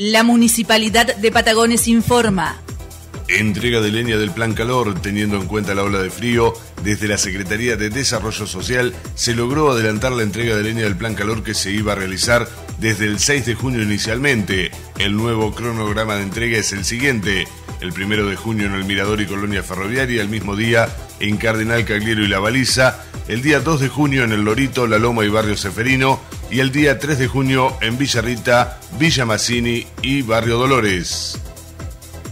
La Municipalidad de Patagones informa. Entrega de leña del Plan Calor, teniendo en cuenta la ola de frío, desde la Secretaría de Desarrollo Social se logró adelantar la entrega de leña del Plan Calor que se iba a realizar desde el 6 de junio inicialmente. El nuevo cronograma de entrega es el siguiente. El primero de junio en el Mirador y Colonia Ferroviaria, el mismo día en Cardenal Cagliero y La Baliza, el día 2 de junio en el Lorito, La Loma y Barrio Seferino, y el día 3 de junio en Villarrita, Villa Mazzini y Barrio Dolores.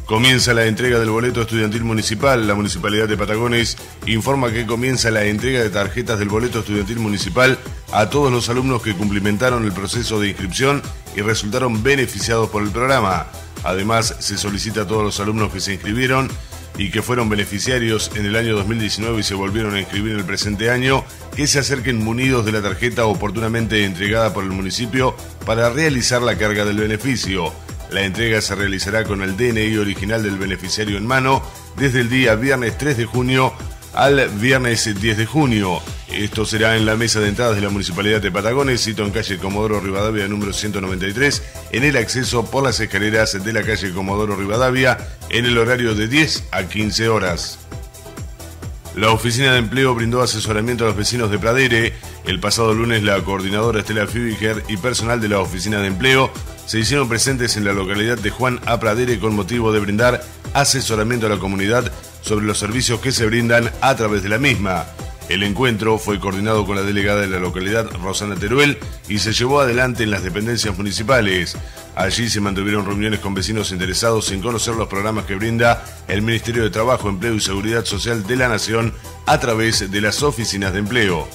Comienza la entrega del boleto estudiantil municipal. La Municipalidad de Patagones informa que comienza la entrega de tarjetas del boleto estudiantil municipal a todos los alumnos que cumplimentaron el proceso de inscripción y resultaron beneficiados por el programa. Además, se solicita a todos los alumnos que se inscribieron y que fueron beneficiarios en el año 2019 y se volvieron a inscribir en el presente año, que se acerquen munidos de la tarjeta oportunamente entregada por el municipio para realizar la carga del beneficio. La entrega se realizará con el DNI original del beneficiario en mano desde el día viernes 3 de junio al viernes 10 de junio. Esto será en la mesa de entradas de la Municipalidad de Patagones, sito en calle Comodoro Rivadavia número 193, en el acceso por las escaleras de la calle Comodoro Rivadavia, en el horario de 10 a 15 horas. La Oficina de Empleo brindó asesoramiento a los vecinos de Pradere. El pasado lunes la coordinadora Estela Fibiger y personal de la Oficina de Empleo se hicieron presentes en la localidad de Juan A. Pradere con motivo de brindar asesoramiento a la comunidad sobre los servicios que se brindan a través de la misma. El encuentro fue coordinado con la delegada de la localidad, Rosana Teruel, y se llevó adelante en las dependencias municipales. Allí se mantuvieron reuniones con vecinos interesados en conocer los programas que brinda el Ministerio de Trabajo, Empleo y Seguridad Social de la Nación a través de las oficinas de empleo.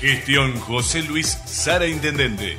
Gestión José Luis Sara Intendente.